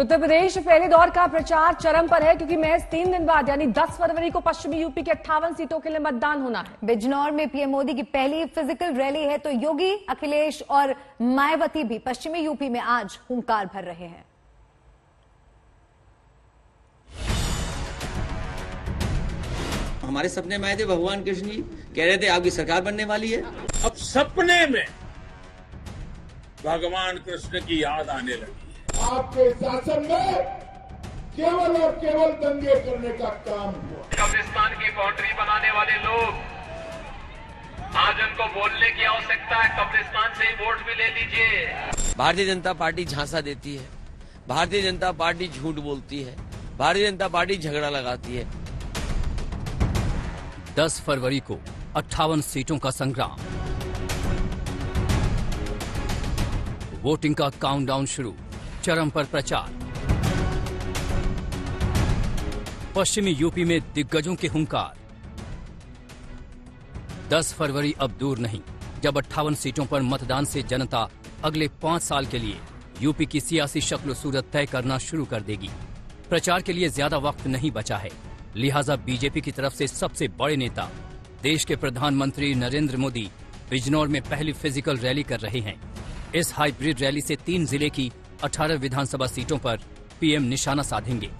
तो उत्तर प्रदेश पहले दौर का प्रचार चरम पर है क्योंकि महज तीन दिन बाद यानी 10 फरवरी को पश्चिमी यूपी के अट्ठावन सीटों के लिए मतदान होना है। बिजनौर में पीएम मोदी की पहली फ़िज़िकल रैली है तो योगी अखिलेश और मायावती भी पश्चिमी यूपी में आज हुंकार भर रहे हैं। हमारे सपने में आए थे भगवान कृष्ण जी कह रहे थे आपकी सरकार बनने वाली है। अब सपने में भगवान कृष्ण की याद आने लगी। आपके शासन में केवल और केवल दंगे करने का काम हुआ। कब्रिस्तान की बाउंड्री बनाने वाले लोग आज उनको बोलने की आवश्यकता है। कब्रिस्तान से ही वोट भी ले लीजिए। भारतीय जनता पार्टी झांसा देती है। भारतीय जनता पार्टी झूठ बोलती है। भारतीय जनता पार्टी झगड़ा लगाती है। 10 फरवरी को अट्ठावन सीटों का संग्राम। वोटिंग का काउंटडाउन शुरू। चरम पर प्रचार। पश्चिमी यूपी में दिग्गजों के हुंकार। 10 फरवरी अब दूर नहीं, जब अट्ठावन सीटों पर मतदान से जनता अगले पाँच साल के लिए यूपी की सियासी शक्ल सूरत तय करना शुरू कर देगी। प्रचार के लिए ज़्यादा वक्त नहीं बचा है। लिहाजा बीजेपी की तरफ़ से सबसे बड़े नेता, देश के प्रधानमंत्री नरेंद्र मोदी बिजनौर में पहली फ़िज़िकल रैली कर रहे हैं। इस हाइब्रिड रैली से तीन ज़िले की 18 विधानसभा सीटों पर पीएम निशाना साधेंगे।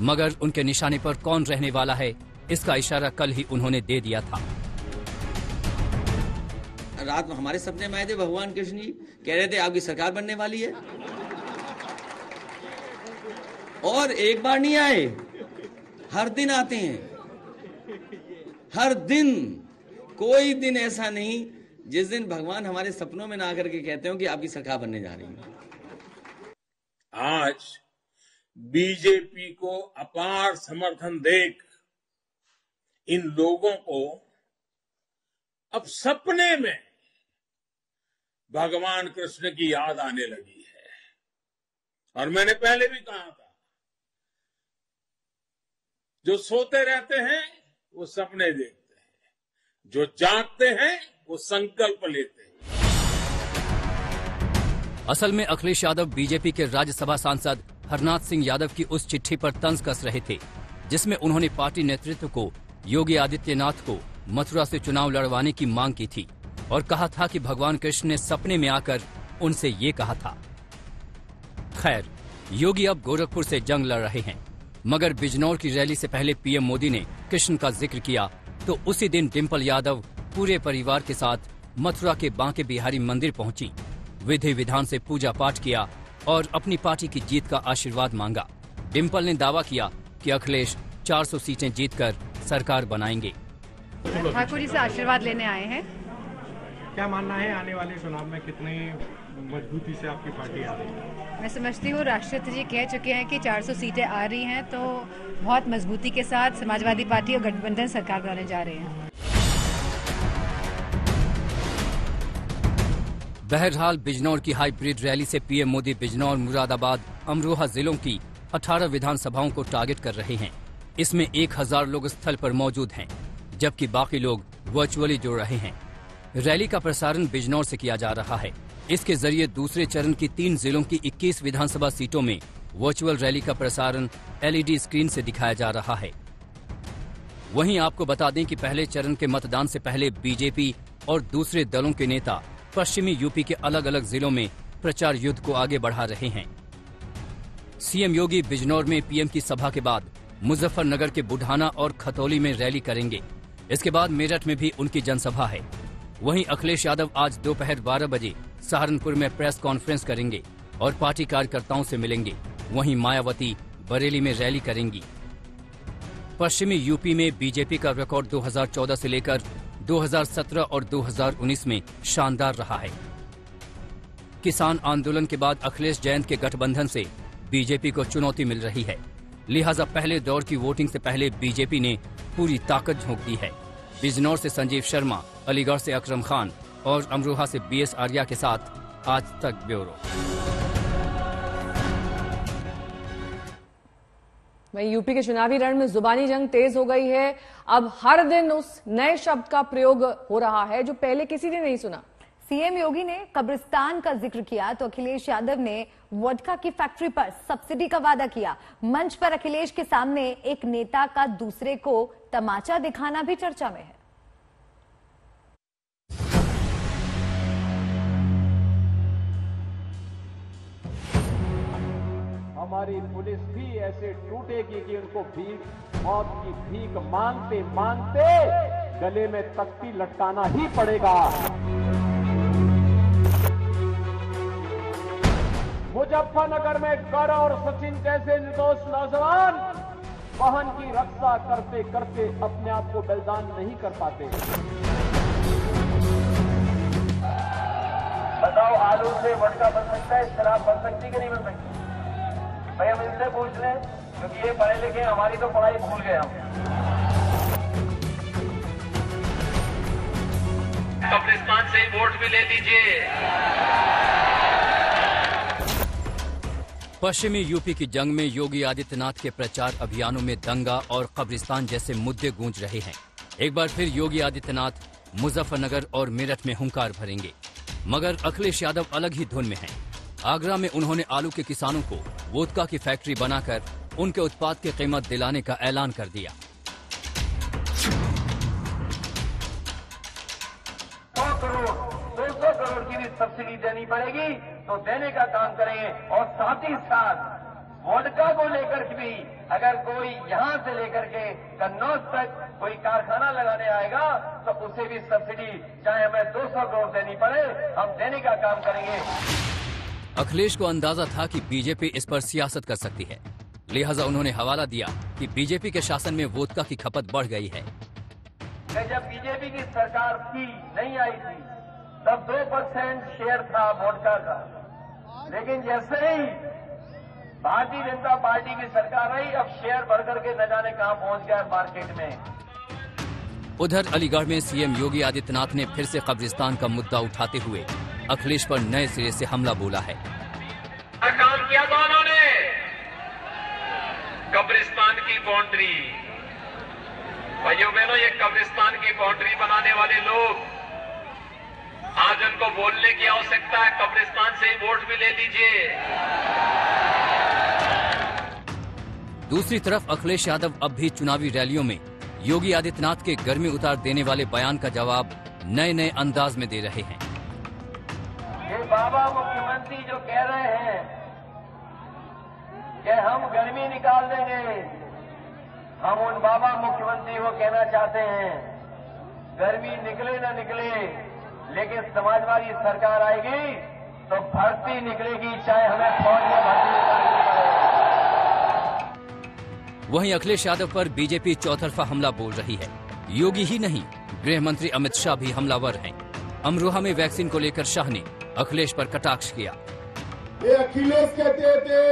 मगर उनके निशाने पर कौन रहने वाला है, इसका इशारा कल ही उन्होंने दे दिया था। रात में हमारे सपने में आए थे, भगवान कृष्ण जी कह रहे थे, आपकी सरकार बनने वाली है। और एक बार नहीं आए, हर दिन आते हैं। हर दिन, कोई दिन ऐसा नहीं, जिस दिन भगवान हमारे सपनों में ना करके कहते हो कि आपकी सरकार बनने जा रही है। आज बीजेपी को अपार समर्थन देख इन लोगों को अब सपने में भगवान कृष्ण की याद आने लगी है। और मैंने पहले भी कहा था, जो सोते रहते हैं, वो सपने देखते हैं, जो जागते हैं, वो संकल्प लेते हैं। असल में अखिलेश यादव बीजेपी के राज्यसभा सांसद हरनाथ सिंह यादव की उस चिट्ठी पर तंज कस रहे थे, जिसमें उन्होंने पार्टी नेतृत्व को योगी आदित्यनाथ को मथुरा से चुनाव लड़वाने की मांग की थी और कहा था कि भगवान कृष्ण ने सपने में आकर उनसे ये कहा था, खैर, योगी अब गोरखपुर से जंग लड़ रहे हैं, मगर बिजनौर की रैली से पहले पीएम मोदी ने कृष्ण का ज़िक्र किया तो उसी दिन डिम्पल यादव पूरे परिवार के साथ मथुरा के बांके बिहारी मंदिर पहुँची। विधि विधान से पूजा पाठ किया और अपनी पार्टी की जीत का आशीर्वाद मांगा। डिम्पल ने दावा किया कि अखिलेश 400 सीटें जीतकर सरकार बनाएँगे। ठाकुर जी से आशीर्वाद लेने आए हैं। क्या मानना है आने वाले चुनाव में कितनी मजबूती से आपकी पार्टी आ रही है? मैं समझती हूँ राष्ट्रपति जी कह चुके हैं कि 400 सीटें आ रही हैं तो बहुत मजबूती के साथ समाजवादी पार्टी और गठबंधन सरकार बनाने जा रहे हैं। बहरहाल बिजनौर की हाईब्रिड रैली से पीएम मोदी बिजनौर, मुरादाबाद, अमरोहा जिलों की 18 विधानसभाओं को टारगेट कर रहे हैं। इसमें 1000 लोग स्थल पर मौजूद हैं, जबकि बाकी लोग वर्चुअली जुड़ रहे हैं। रैली का प्रसारण बिजनौर से किया जा रहा है। इसके ज़रिए दूसरे चरण की तीन जिलों की 21 विधानसभा सीटों में वर्चुअल रैली का प्रसारण एलईडी स्क्रीन से दिखाया जा रहा है। वहीं आपको बता दें कि पहले चरण के मतदान से पहले बीजेपी और दूसरे दलों के नेता पश्चिमी यूपी के अलग अलग जिलों में प्रचार युद्ध को आगे बढ़ा रहे हैं। सीएम योगी बिजनौर में पीएम की सभा के बाद मुजफ्फरनगर के बुढ़ाना और खतौली में रैली करेंगे। इसके बाद मेरठ में भी उनकी जनसभा है। वहीं अखिलेश यादव आज दोपहर 12 बजे सहारनपुर में प्रेस कॉन्फ्रेंस करेंगे और पार्टी कार्यकर्ताओं से मिलेंगे। वहीं मायावती बरेली में रैली करेंगी। पश्चिमी यूपी में बीजेपी का रिकॉर्ड 2014 से लेकर 2017 और 2019 में शानदार रहा है। किसान आंदोलन के बाद अखिलेश जैन के गठबंधन से बीजेपी को चुनौती मिल रही है। लिहाजा पहले दौर की वोटिंग से पहले बीजेपी ने पूरी ताकत झोंक दी है। बिजनौर से संजीव शर्मा, अलीगढ़ से अकरम खान और अमरोहा से बीएस आर्या के साथ आज तक ब्यूरो। वहीं यूपी के चुनावी रण में जुबानी जंग तेज हो गई है। अब हर दिन उस नए शब्द का प्रयोग हो रहा है, जो पहले किसी ने नहीं सुना। सीएम योगी ने कब्रिस्तान का ज़िक्र किया तो अखिलेश यादव ने वोडका की फैक्ट्री पर सब्सिडी का वादा किया। मंच पर अखिलेश के सामने एक नेता का दूसरे को तमाचा दिखाना भी चर्चा में है। हमारी पुलिस भी ऐसे टूटेगी कि उनको भीख, मौत की भीख मांगते मांगते गले में तख्ती लटकाना ही पड़ेगा। मुजफ्फरनगर में कर और सचिन जैसे निर्दोष नौजवान वाहन की रक्षा करते करते अपने आप को बलिदान नहीं कर पाते। बताओ आलू से वटका बन सकता है, शराब बन सकती कि नहीं बन सकती? भाई हम इनसे पूछ लें क्योंकि ये पढ़े लिखे हमारी तो पढ़ाई भूल गए हम। कब्रिस्तान से ही वोट भी ले लीजिए। पश्चिमी यूपी की जंग में योगी आदित्यनाथ के प्रचार अभियानों में दंगा और कब्रिस्तान जैसे मुद्दे गूंज रहे हैं। एक बार फिर योगी आदित्यनाथ मुजफ्फरनगर और मेरठ में हुंकार भरेंगे। मगर अखिलेश यादव अलग ही धुन में हैं। आगरा में उन्होंने आलू के किसानों को वोदका की फैक्ट्री बनाकर उनके उत्पाद की कीमत दिलाने का ऐलान कर दिया। सब्सिडी देनी पड़ेगी तो देने का काम करेंगे और साथ ही साथ वोडका को लेकर भी अगर कोई यहाँ से लेकर के कन्नौज तक कोई कारखाना लगाने आएगा तो उसे भी सब्सिडी, चाहे हमें 200 करोड़ देनी पड़े, हम देने का काम करेंगे। अखिलेश को अंदाज़ा था कि बीजेपी इस पर सियासत कर सकती है। लिहाजा उन्होंने हवाला दिया कि बीजेपी के शासन में वोदका की खपत बढ़ गई है। जब बीजेपी की सरकार थी नहीं आई थी तब दो परसेंट शेयर था वोडका का। लेकिन जैसे ही भारतीय जनता पार्टी की सरकार आई अब शेयर बढ़कर के न जाने कहाँ पहुँच गया मार्केट में। उधर अलीगढ़ में सीएम योगी आदित्यनाथ ने फिर से कब्रिस्तान का मुद्दा उठाते हुए अखिलेश पर नए सिरे से हमला बोला है। काम किया था उन्होंने। कब्रिस्तान की बाउंड्री भाइयों बहनों ये कब्रिस्तान की बाउंड्री बनाने वाले लोग आज उनको बोलने की आवश्यकता है। कब्रिस्तान से ही वोट भी ले लीजिए। दूसरी तरफ़ अखिलेश यादव अब भी चुनावी रैलियों में। योगी आदित्यनाथ के गर्मी उतार देने वाले बयान का जवाब नए नए अंदाज में दे रहे हैं। बाबा मुख्यमंत्री जो कह रहे हैं कि हम गर्मी निकाल देंगे, हम उन बाबा मुख्यमंत्री को कहना चाहते हैं, गर्मी निकले ना निकले, लेकिन समाजवादी सरकार आएगी तो भर्ती निकलेगी, चाहे हमें फौज में भर्ती वहीं अखिलेश यादव पर बीजेपी चौतरफा हमला बोल रही है। योगी ही नहीं गृह मंत्री अमित शाह भी हमलावर हैं। अमरोहा में वैक्सीन को लेकर शाह ने अखिलेश पर कटाक्ष किया। ये अखिलेश कहते थे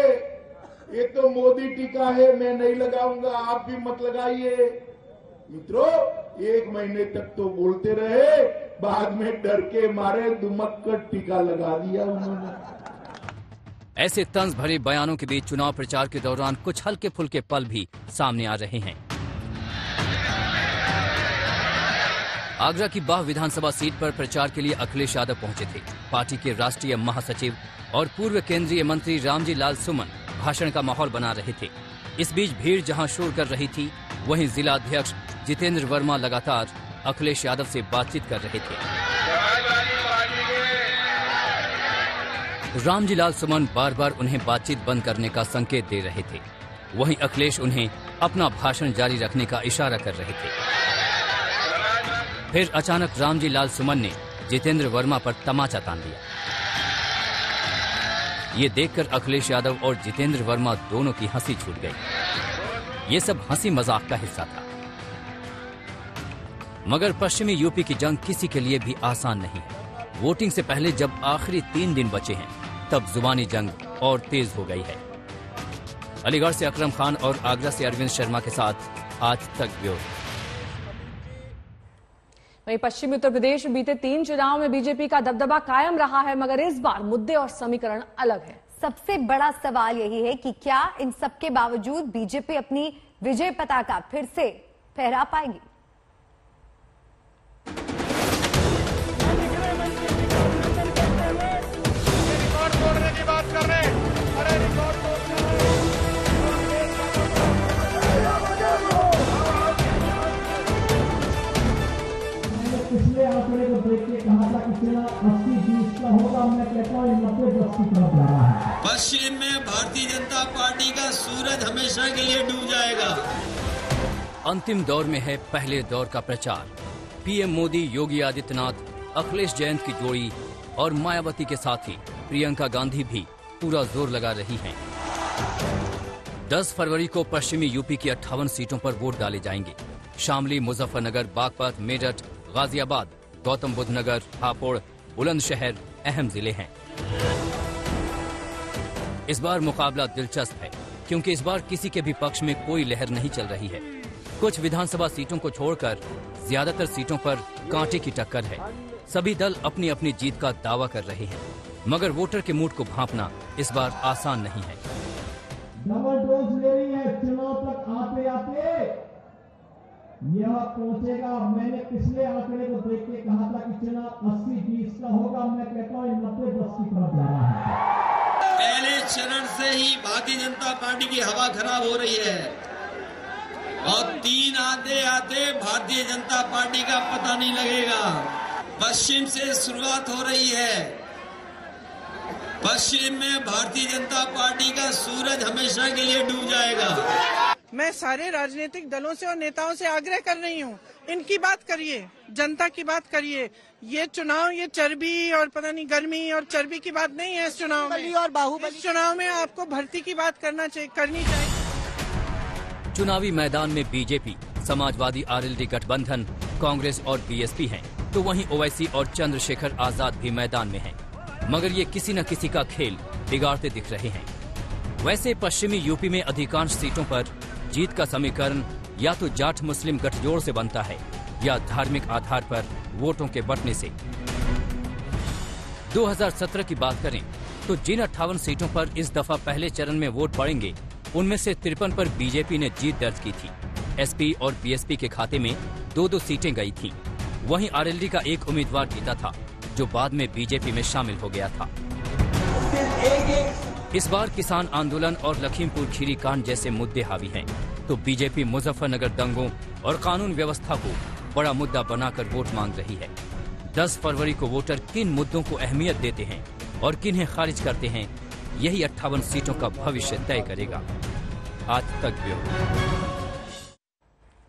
ये तो मोदी टीका है मैं नहीं लगाऊँगा आप भी मत लगाइए। मित्रों एक महीने तक तो बोलते रहे बाद में डर के मारे दुमक कर टीका लगा दिया उन्होंने। ऐसे तंज भरे बयानों के बीच चुनाव प्रचार के दौरान कुछ हल्के फुल्के पल भी सामने आ रहे हैं। आगरा की बाह विधानसभा सीट पर प्रचार के लिए अखिलेश यादव पहुँचे थे। पार्टी के राष्ट्रीय महासचिव और पूर्व केंद्रीय मंत्री रामजी लाल सुमन भाषण का माहौल बना रहे थे। इस बीच भीड़ जहाँ शोर कर रही थी, वहीं जिला अध्यक्ष जितेंद्र वर्मा लगातार अखिलेश यादव से बातचीत कर रहे थे। रामजी लाल सुमन बार बार उन्हें बातचीत बंद करने का संकेत दे रहे थे। वहीं अखिलेश उन्हें अपना भाषण जारी रखने का इशारा कर रहे थे। फिर अचानक रामजी लाल सुमन ने जितेंद्र वर्मा पर तमाचा तान दिया। ये देखकर अखिलेश यादव और जितेंद्र वर्मा दोनों की हँसी छूट गई। ये सब हँसी मज़ाक का हिस्सा था। मगर पश्चिमी यूपी की जंग किसी के लिए भी आसान नहीं है। वोटिंग से पहले जब आखिरी तीन दिन बचे हैं, तब जुबानी जंग और तेज हो गई है। अलीगढ़ से अकरम खान और आगरा से अरविंद शर्मा के साथ आज तक ब्यूरो। वहीं पश्चिमी उत्तर प्रदेश में बीते तीन चुनाव में बीजेपी का दबदबा कायम रहा है, मगर इस बार मुद्दे और समीकरण अलग है। सबसे बड़ा सवाल यही है कि क्या इन सबके बावजूद बीजेपी अपनी विजय पताका फिर से फहरा पाएगी? पश्चिम में भारतीय जनता पार्टी का सूरज हमेशा के लिए डूब जाएगा। अंतिम दौर में है पहले दौर का प्रचार। पीएम मोदी, योगी आदित्यनाथ, अखिलेश जयंत की जोड़ी और मायावती के साथ ही प्रियंका गांधी भी पूरा ज़ोर लगा रही हैं। 10 फरवरी को पश्चिमी यूपी की अट्ठावन सीटों पर वोट डाले जाएँगे। शामली, मुजफ्फरनगर, बागपत, मेरठ, गाजियाबाद गौतम बुद्ध नगर हापुड़, बुलंदशहर अहम ज़िले हैं। इस बार मुकाबला दिलचस्प है, क्योंकि इस बार किसी के भी पक्ष में कोई लहर नहीं चल रही है। कुछ विधानसभा सीटों को छोड़कर ज़्यादातर सीटों पर कांटे की टक्कर है। सभी दल अपनी अपनी जीत का दावा कर रहे हैं, मगर वोटर के मूड को भांपना इस बार आसान नहीं है। डबल डोज ले रही है, चुनाव तक आते आते यह पहुंचेगा, मैंने पिछले आंकड़े को देख के कहा था कि चुनाव अस्सी बीस का होगा। मैं कहता हूँ, नब्बे दस की तरफ़ जा रहा है। चरण से ही भारतीय जनता पार्टी की हवा खराब हो रही है। और तीन आते आते भारतीय जनता पार्टी का पता नहीं लगेगा। पश्चिम से शुरुआत हो रही है। पश्चिम में भारतीय जनता पार्टी का सूरज हमेशा के लिए डूब जाएगा। मैं सारे राजनीतिक दलों से और नेताओं से आग्रह कर रही हूँ। इनकी बात करिए जनता की बात करिए। ये चुनाव ये चर्बी और पता नहीं गर्मी और चर्बी की बात नहीं है इस चुनाव में। और बाहुबली। इस चुनाव में आपको भर्ती की बात करना चाहिए करनी चाहिए। चुनावी मैदान में बीजेपी समाजवादी आरएलडी गठबंधन कांग्रेस और बीएसपी हैं, तो वहीं ओवैसी और चंद्रशेखर आज़ाद भी मैदान में हैं। मगर ये किसी न किसी का खेल बिगाड़ते दिख रहे हैं। वैसे पश्चिमी यूपी में अधिकांश सीटों पर जीत का समीकरण या तो जाट मुस्लिम गठजोड़ से बनता है या धार्मिक आधार पर वोटों के बंटने से। 2017 की बात करें तो जिन अट्ठावन सीटों पर इस दफ़ा पहले चरण में वोट पड़ेंगे, उनमें से तिरपन पर बीजेपी ने जीत दर्ज की थी। एसपी और बीएसपी के खाते में दो दो सीटें गई थीं। वहीं आरएलडी का एक उम्मीदवार जीता था, जो बाद में बीजेपी में शामिल हो गया था। इस बार किसान आंदोलन और लखीमपुर खीरी कांड जैसे मुद्दे हावी हैं, तो बीजेपी मुजफ्फरनगर दंगों और कानून व्यवस्था को बड़ा मुद्दा बनाकर वोट मांग रही है। 10 फरवरी को वोटर किन मुद्दों को अहमियत देते हैं और किन्हें खारिज करते हैं यही अट्ठावन सीटों का भविष्य तय करेगा। आज तक ब्यूरो।